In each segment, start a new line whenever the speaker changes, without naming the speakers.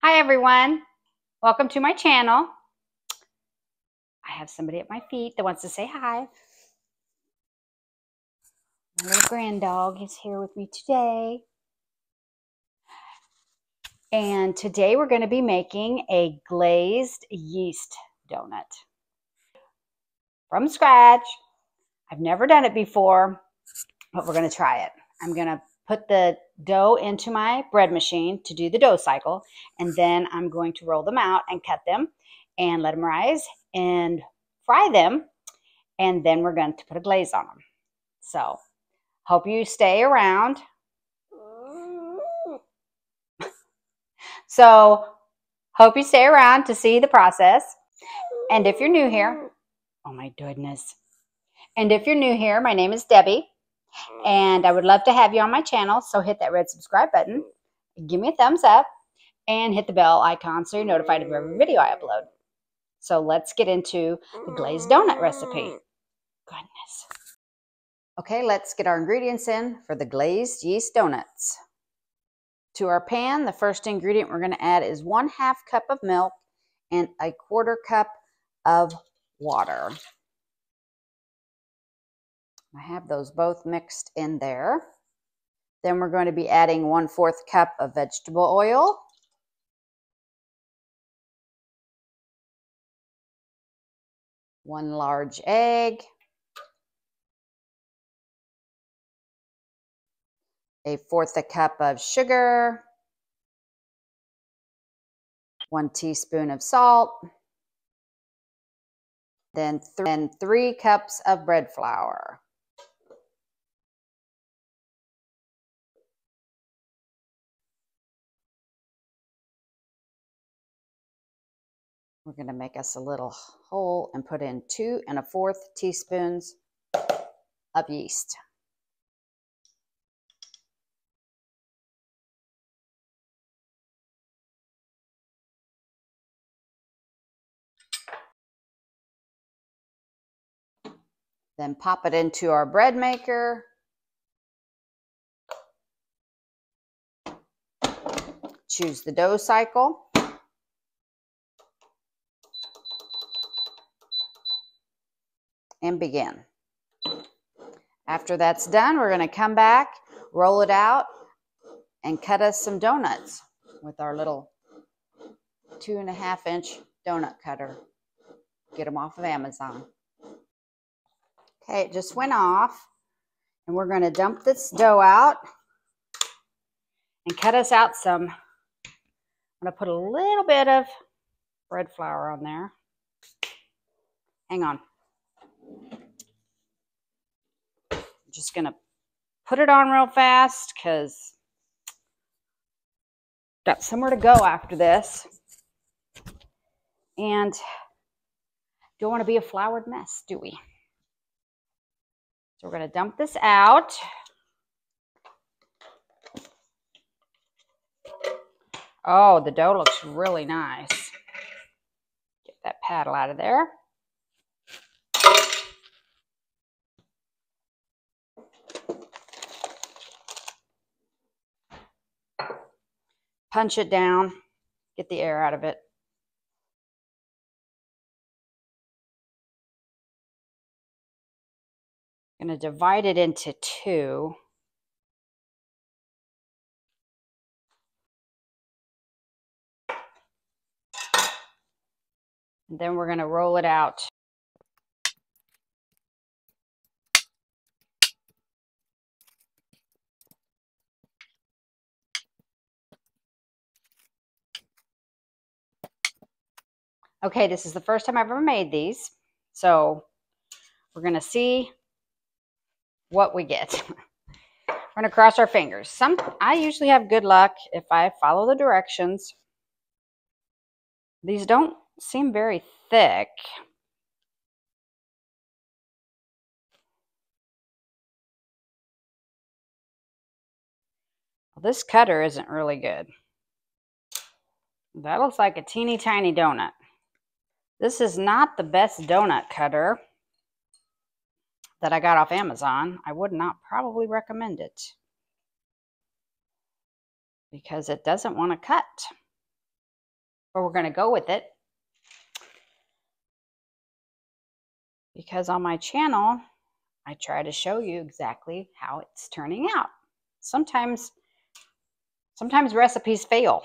Hi everyone, welcome to my channel. I have somebody at my feet that wants to say hi. My little grand dog is here with me today. And today we're going to be making a glazed yeast donut from scratch. I've never done it before, but we're going to try it. I'm going to put the dough into my bread machine to do the dough cycle, and then I'm going to roll them out and cut them and let them rise and fry them, and then we're going to put a glaze on them. So, hope you stay around. so, hope you stay around to see the process. And if you're new here, oh my goodness. And if you're new here, my name is Debbie. And I would love to have you on my channel. So hit that red subscribe button, give me a thumbs up, and hit the bell icon so you're notified of every video I upload. So let's get into the glazed donut recipe. Goodness. Okay, let's get our ingredients in for the glazed yeast donuts. To our pan, the first ingredient we're going to add is one half cup of milk and a quarter cup of water. I have those both mixed in there. Then we're going to be adding 1 4th cup of vegetable oil. One large egg. A fourth a cup of sugar. One teaspoon of salt. Then, th then three cups of bread flour. We're going to make us a little hole and put in two and a fourth teaspoons of yeast. Then pop it into our bread maker. Choose the dough cycle. And begin. After that's done, we're going to come back, roll it out, and cut us some donuts with our little two and a half inch donut cutter. Get them off of Amazon. Okay, it just went off. And we're going to dump this dough out and cut us out some. I'm going to put a little bit of bread flour on there. Hang on. I'm just going to put it on real fast because got somewhere to go after this. And don't want to be a floured mess, do we? So we're going to dump this out. Oh, the dough looks really nice. Get that paddle out of there. Punch it down, get the air out of it. I'm going to divide it into two. And then we're going to roll it out Okay, this is the first time I've ever made these. So we're going to see what we get. we're going to cross our fingers. Some I usually have good luck if I follow the directions. These don't seem very thick. Well, this cutter isn't really good. That looks like a teeny tiny donut. This is not the best donut cutter that I got off Amazon. I would not probably recommend it because it doesn't want to cut. but we're going to go with it. Because on my channel, I try to show you exactly how it's turning out. Sometimes, sometimes recipes fail.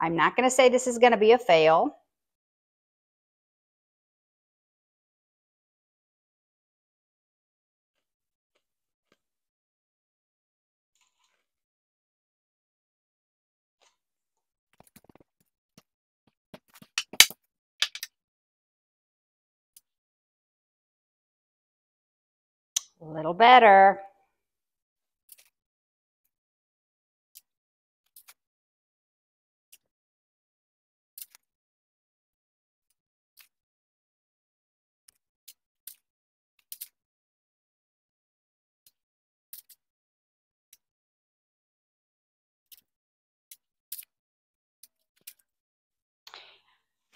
I'm not going to say this is going to be a fail. A little better.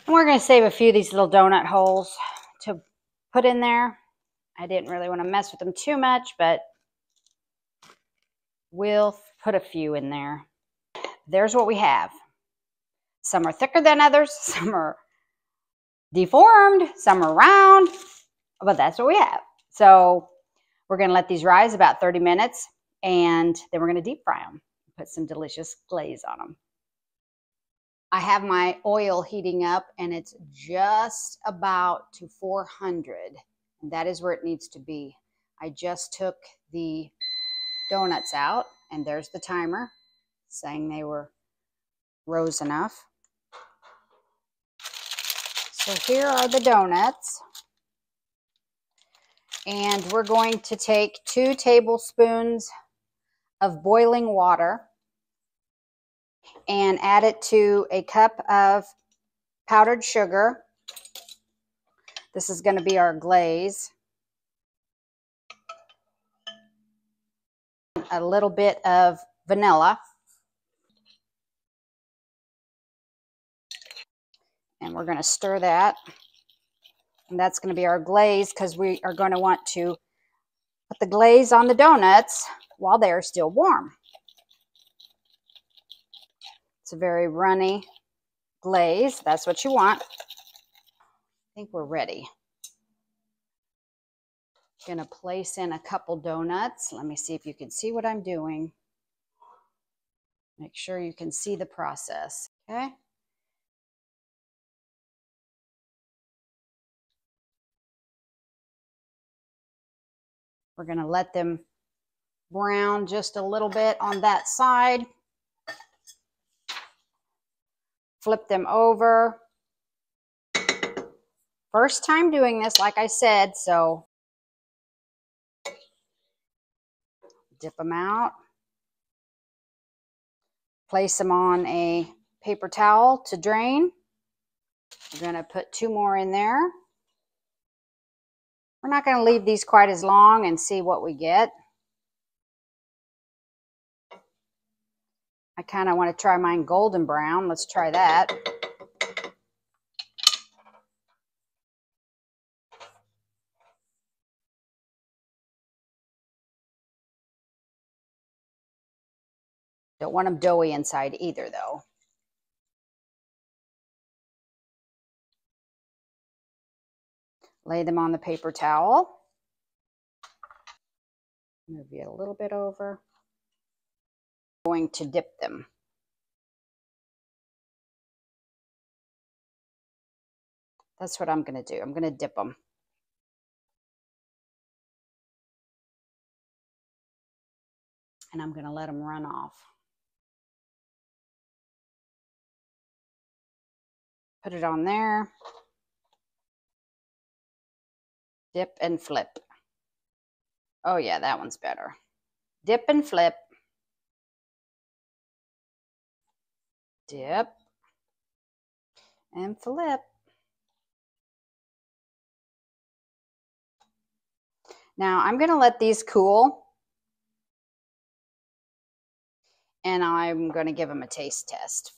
And we're going to save a few of these little donut holes to put in there. I didn't really want to mess with them too much, but we'll put a few in there. There's what we have. Some are thicker than others. Some are deformed. Some are round. But that's what we have. So we're going to let these rise about 30 minutes. And then we're going to deep fry them. Put some delicious glaze on them. I have my oil heating up and it's just about to 400 and that is where it needs to be. I just took the donuts out and there's the timer saying they were rose enough. So here are the donuts. And we're going to take two tablespoons of boiling water and add it to a cup of powdered sugar this is going to be our glaze. A little bit of vanilla. And we're going to stir that. And that's going to be our glaze because we are going to want to put the glaze on the donuts while they are still warm. It's a very runny glaze. That's what you want think we're ready. Going to place in a couple donuts. Let me see if you can see what I'm doing. Make sure you can see the process, okay? We're going to let them brown just a little bit on that side. Flip them over. First time doing this, like I said, so dip them out. Place them on a paper towel to drain. We're going to put two more in there. We're not going to leave these quite as long and see what we get. I kind of want to try mine golden brown. Let's try that. Don't want them doughy inside either, though. Lay them on the paper towel. Move you a little bit over. Going to dip them. That's what I'm going to do. I'm going to dip them. And I'm going to let them run off. Put it on there. Dip and flip. Oh yeah, that one's better. Dip and flip. Dip and flip. Now I'm going to let these cool and I'm going to give them a taste test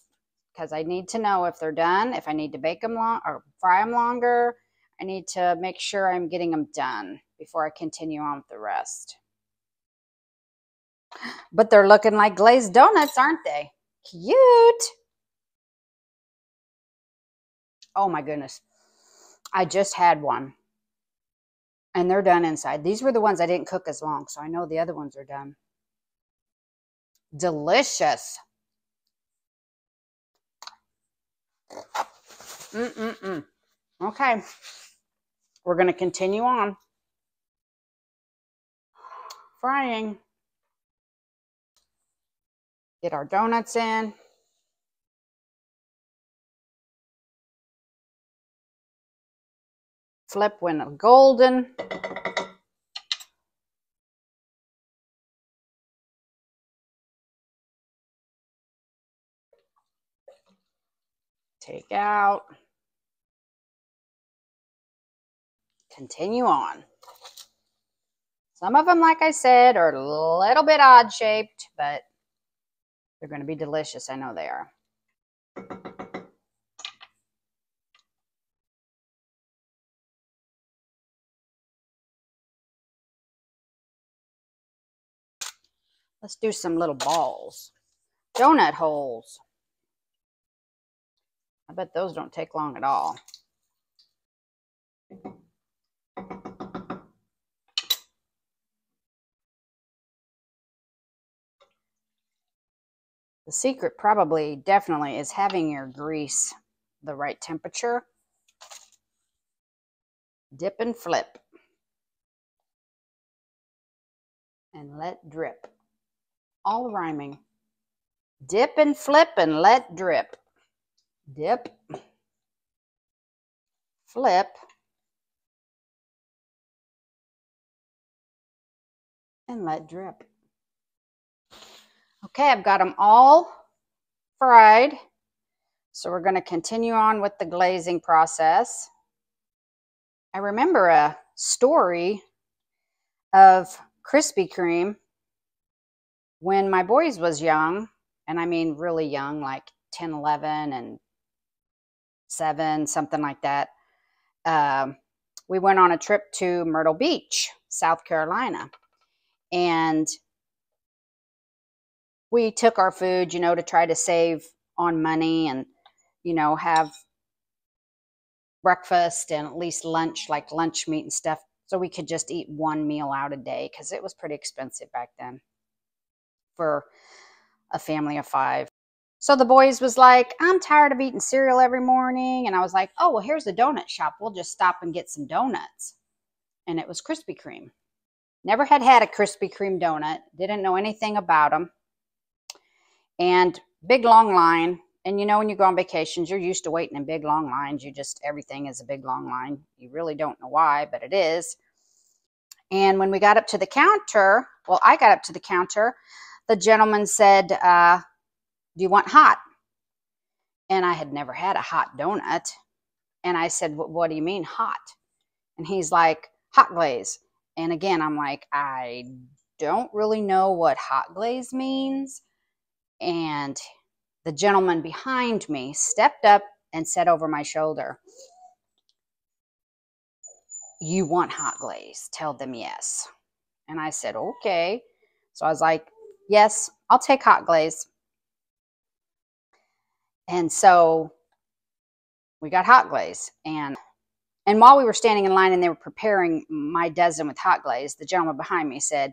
because I need to know if they're done, if I need to bake them long or fry them longer. I need to make sure I'm getting them done before I continue on with the rest. But they're looking like glazed donuts, aren't they? Cute. Oh my goodness. I just had one. And they're done inside. These were the ones I didn't cook as long, so I know the other ones are done. Delicious. Mm-mm-mm. Okay. We're going to continue on frying. Get our donuts in. Flip when golden. Take out. Continue on. Some of them, like I said, are a little bit odd shaped, but they're going to be delicious. I know they are. Let's do some little balls. Donut holes. I bet those don't take long at all. The secret probably definitely is having your grease the right temperature. Dip and flip. And let drip. All rhyming. Dip and flip and let drip. Dip. Flip. And let drip. Okay, I've got them all fried. So we're going to continue on with the glazing process. I remember a story of Krispy Kreme when my boys was young, and I mean really young, like 10, 11, and 7, something like that. Um, we went on a trip to Myrtle Beach, South Carolina. And we took our food, you know, to try to save on money and, you know, have breakfast and at least lunch, like lunch meat and stuff, so we could just eat one meal out a day because it was pretty expensive back then for a family of five. So the boys was like, I'm tired of eating cereal every morning. And I was like, oh, well, here's a donut shop. We'll just stop and get some donuts. And it was Krispy Kreme. Never had had a Krispy Kreme donut. Didn't know anything about them and big long line. And you know, when you go on vacations, you're used to waiting in big long lines. You just, everything is a big long line. You really don't know why, but it is. And when we got up to the counter, well, I got up to the counter, the gentleman said, uh, Do you want hot? And I had never had a hot donut. And I said, What do you mean hot? And he's like, Hot glaze. And again, I'm like, I don't really know what hot glaze means. And the gentleman behind me stepped up and said over my shoulder, You want hot glaze? Tell them yes. And I said, Okay. So I was like, Yes, I'll take hot glaze. And so we got hot glaze. And and while we were standing in line and they were preparing my dozen with hot glaze, the gentleman behind me said,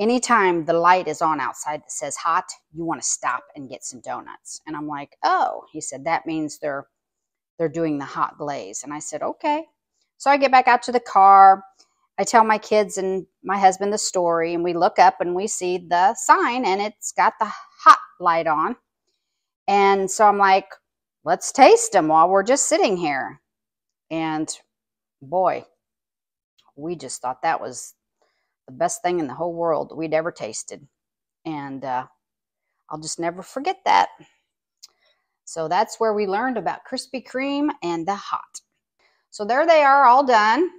anytime the light is on outside that says hot, you want to stop and get some donuts. And I'm like, oh, he said, that means they're they're doing the hot glaze. And I said, okay. So I get back out to the car. I tell my kids and my husband the story, and we look up and we see the sign, and it's got the hot light on. And so I'm like, let's taste them while we're just sitting here. And boy, we just thought that was the best thing in the whole world we'd ever tasted. And uh, I'll just never forget that. So that's where we learned about Krispy Kreme and the hot. So there they are all done.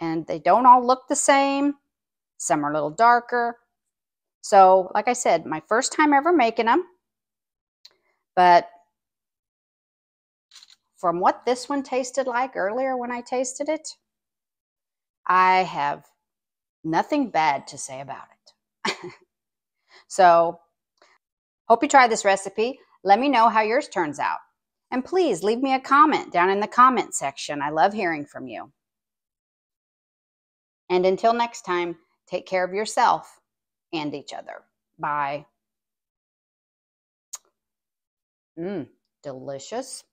And they don't all look the same. Some are a little darker. So like I said, my first time ever making them. But from what this one tasted like earlier when I tasted it, I have nothing bad to say about it. so, hope you try this recipe. Let me know how yours turns out. And please leave me a comment down in the comment section. I love hearing from you. And until next time, take care of yourself and each other. Bye. Mmm, delicious.